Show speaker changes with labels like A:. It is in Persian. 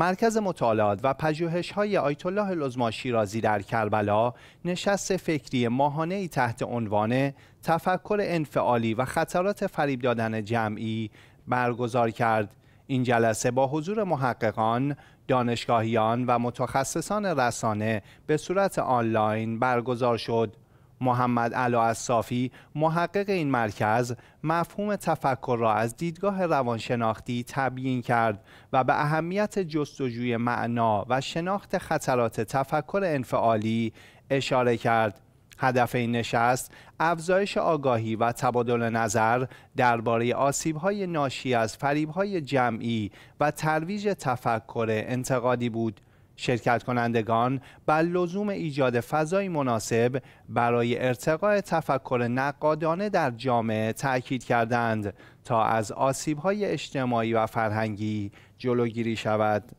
A: مرکز مطالعات و پژوهش‌های آیت الله لزما شیرازی در کربلا نشست فکری ماهانه تحت عنوان تفکر انفعالی و خطرات فریب دادن جمعی برگزار کرد. این جلسه با حضور محققان، دانشگاهیان و متخصصان رسانه به صورت آنلاین برگزار شد. محمد علا صافی محقق این مرکز مفهوم تفکر را از دیدگاه روانشناختی تبیین کرد و به اهمیت جستجوی معنا و شناخت خطرات تفکر انفعالی اشاره کرد. هدف این نشست افزایش آگاهی و تبادل نظر درباره آسیب‌های ناشی از فریب‌های جمعی و ترویج تفکر انتقادی بود. شرکت کنندگان بر لزوم ایجاد فضای مناسب برای ارتقاء تفکر نقادانه در جامعه تأکید کردند تا از آسیب‌های اجتماعی و فرهنگی جلوگیری شود.